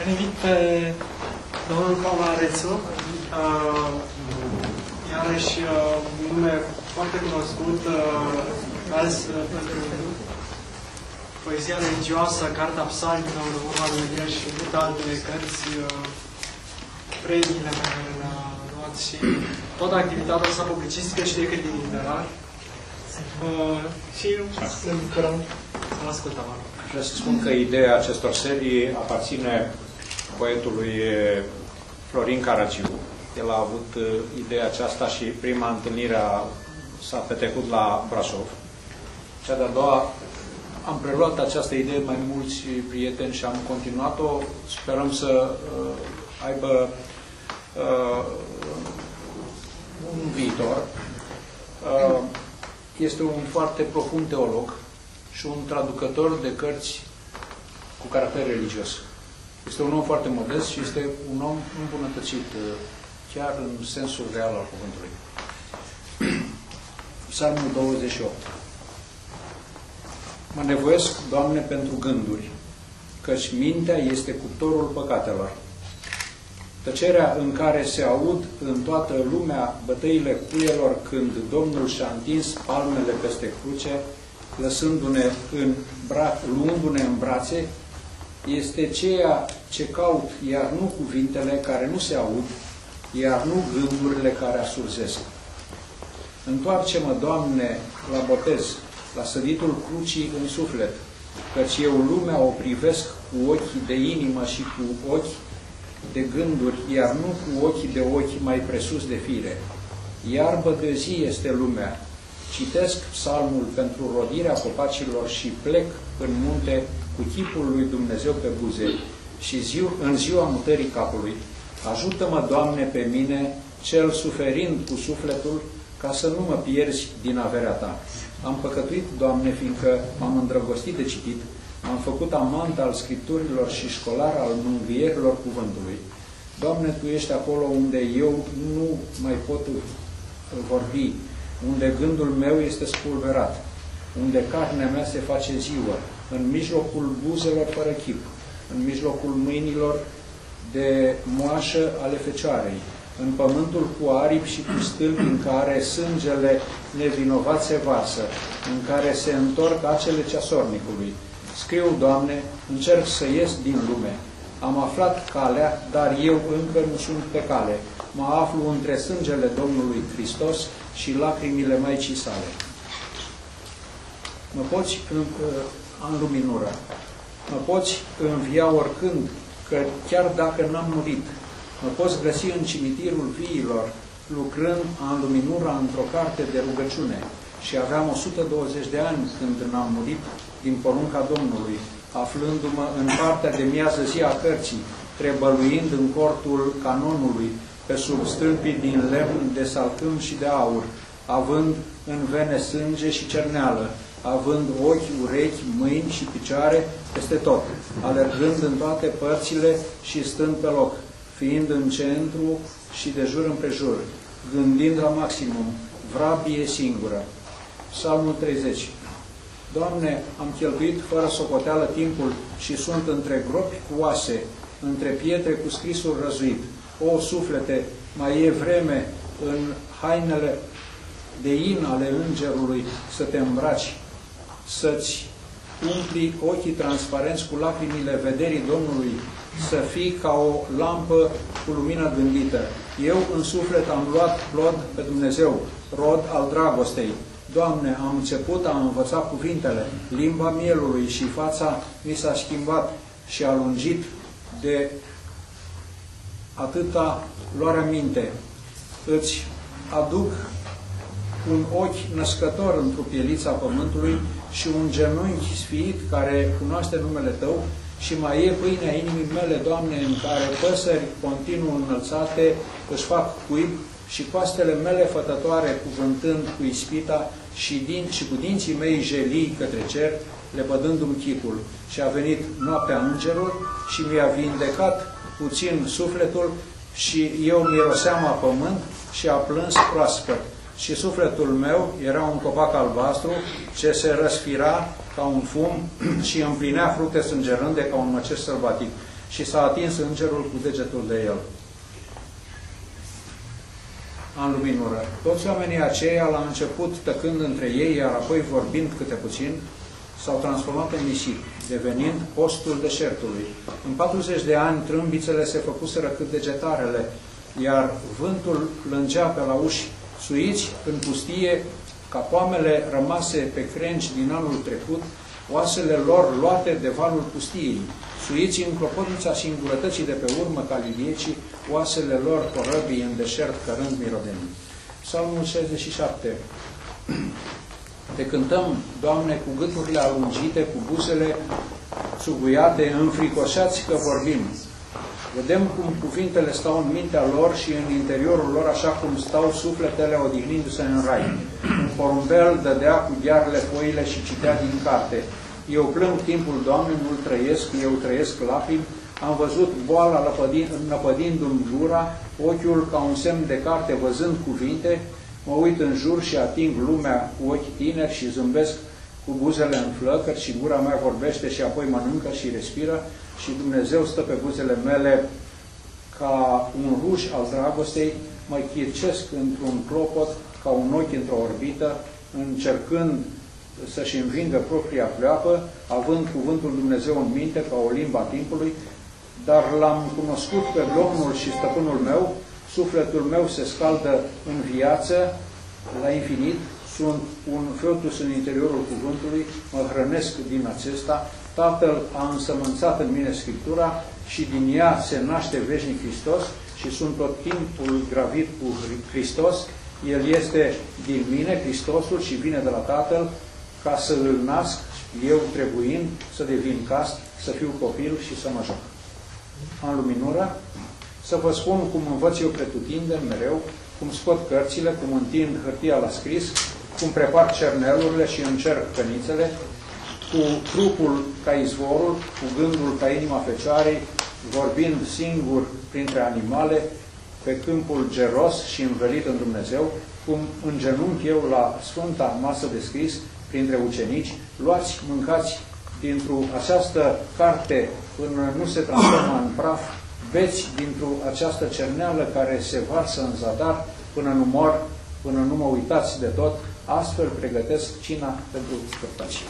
Îl invit pe domnul Pavarețu, uh, iarăși uh, un nume foarte cunoscut, uh, ales uh, pentru poezia religioasă, Carta Psalmilor, Urma lui Elia și multe alte cărți, uh, premiile pe care le-a luat și toată activitatea sa publicistică și de critic literar. Uh, și să ne bucurăm să-l ascultăm. Vreau să spun că ideea acestor serii aparține poetului eh, Florin Caragiu. El a avut eh, ideea aceasta și prima întâlnire a- s-a petrecut la Brașov. Cea de-a doua am preluat această idee mai mulți prieteni și am continuat-o. Sperăm să uh, aibă uh, un viitor. Uh, este un foarte profund teolog și un traducător de cărți cu caracter religios. Este un om foarte modest și este un om îmbunătățit, uh, chiar în sensul real al cuvântului. Psalmul 28. Mă nevoiesc, Doamne, pentru gânduri, căci mintea este cuptorul păcatelor. Tăcerea în care se aud în toată lumea bătăile cuielor când Domnul și-a întins palmele peste cruce, lăsându-ne în bra- luându-ne în brațe, este ceea ce caut, iar nu cuvintele care nu se aud, iar nu gândurile care asurzesc. Întoarce-mă, Doamne, la botez, la săditul crucii în suflet, căci eu lumea o privesc cu ochii de inimă și cu ochi de gânduri, iar nu cu ochii de ochi mai presus de fire. Iarbă de zi este lumea. Citesc psalmul pentru rodirea copacilor și plec în munte cu chipul lui Dumnezeu pe buze și ziu, în ziua mutării capului. Ajută-mă, Doamne, pe mine, cel suferind cu sufletul, ca să nu mă pierzi din averea Ta. Am păcătuit, Doamne, fiindcă m-am îndrăgostit de citit, m-am făcut amant al Scripturilor și școlar al mângâierilor cuvântului. Doamne, Tu ești acolo unde eu nu mai pot vorbi, unde gândul meu este spulberat, unde carnea mea se face ziua, în mijlocul buzelor fără chip, în mijlocul mâinilor de moașă ale fecioarei, în pământul cu aripi și cu stâlpi în care sângele nevinovat se varsă, în care se întorc acele ceasornicului. Scriu, Doamne, încerc să ies din lume. Am aflat calea, dar eu încă nu sunt pe cale. Mă aflu între sângele Domnului Hristos și lacrimile Maicii sale. Mă poți în, în luminură, mă poți învia oricând, că chiar dacă n-am murit, mă poți găsi în cimitirul viilor, lucrând în luminura într-o carte de rugăciune. Și aveam 120 de ani când n-am murit din porunca Domnului, aflându-mă în partea de miază zi a cărții, trebăluind în cortul canonului, pe sub stâlpii din lemn de salcâm și de aur, având în vene sânge și cerneală, având ochi, urechi, mâini și picioare peste tot, alergând în toate părțile și stând pe loc, fiind în centru și de jur împrejur, gândind la maximum, vrabie singură. Psalmul 30 Doamne, am cheltuit fără socoteală timpul și sunt între gropi cu oase, între pietre cu scrisul răzuit. O, suflete, mai e vreme în hainele de in ale îngerului să te îmbraci, să-ți umpli ochii transparenți cu lacrimile vederii Domnului, să fii ca o lampă cu lumină gândită. Eu în suflet am luat plod pe Dumnezeu, rod al dragostei. Doamne, am început, am învățat cuvintele, limba mielului și fața mi s-a schimbat și a lungit de atâta luarea minte. Îți aduc un ochi născător într-o pielița pământului și un genunchi sfiit care cunoaște numele Tău și mai e pâinea inimii mele, Doamne, în care păsări continuu înălțate își fac cuib și coastele mele fătătoare cuvântând cu ispita și, din, și cu dinții mei jelii către cer, lepădându-mi chipul. Și a venit noaptea îngerul și mi-a vindecat puțin sufletul și eu miroseam a pământ și a plâns proaspăt. Și sufletul meu era un copac albastru ce se răsfira ca un fum și împlinea fructe sângerânde ca un măceș sălbatic. și s-a atins îngerul cu degetul de el. În luminură. Toți oamenii aceia, la început, tăcând între ei, iar apoi vorbind câte puțin, s-au transformat în nisipi, devenind postul deșertului. În 40 de ani, trâmbițele se făcuseră cât degetarele, iar vântul lângea pe la uși, suiți în pustie, ca poamele rămase pe crengi din anul trecut, oasele lor luate de valul pustiei, suiți în clopotnița singurătății de pe urmă ca liliecii, oasele lor corăbii în deșert cărând mirodenii. Psalmul 67 Te cântăm, Doamne, cu gâturile alungite, cu buzele suguiate, înfricoșați că vorbim. Vedem cum cuvintele stau în mintea lor și în interiorul lor așa cum stau sufletele odihnindu-se în rai. Un porumbel dădea cu ghearele foile și citea din carte. Eu plâng timpul, Doamne, nu-l trăiesc, eu trăiesc lacrimi, am văzut boala năpădindu-mi gura, ochiul ca un semn de carte văzând cuvinte, mă uit în jur și ating lumea cu ochi tineri și zâmbesc cu buzele în flăcări și gura mea vorbește și apoi mănâncă și respiră și Dumnezeu stă pe buzele mele ca un ruș al dragostei, mă chircesc într-un clopot ca un ochi într-o orbită, încercând să-și învingă propria pleoapă, având cuvântul Dumnezeu în minte ca o limba timpului, dar l-am cunoscut pe Domnul și Stăpânul meu, sufletul meu se scaldă în viață la infinit, sunt un fetus în interiorul cuvântului, mă hrănesc din acesta, Tatăl a însămânțat în mine Scriptura și din ea se naște veșnic Hristos și sunt tot timpul gravit cu Hristos. El este din mine, Hristosul, și vine de la Tatăl ca să îl nasc, eu trebuind să devin cast, să fiu copil și să mă joc. În luminură, să vă spun cum învăț eu pretutindeni mereu, cum scot cărțile, cum întind hârtia la scris, cum prepar cernelurile și încerc cănițele, cu trupul ca izvorul, cu gândul ca inima fecioarei, vorbind singur printre animale, pe câmpul geros și învelit în Dumnezeu, cum în genunchi eu la sfânta masă de scris printre ucenici, luați, mâncați dintr-o această carte până nu se transformă în praf, beți dintr-o această cerneală care se varsă în zadar până nu mor, până nu mă uitați de tot, astfel pregătesc cina pentru scăptați.